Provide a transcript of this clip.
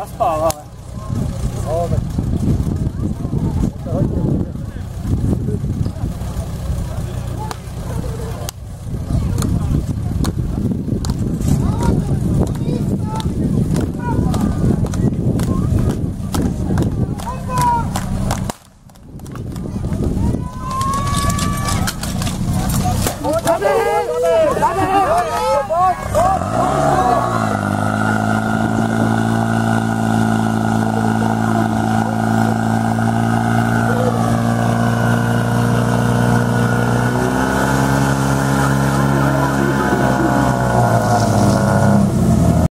На спала. Молодец. Давай! Давай! Давай!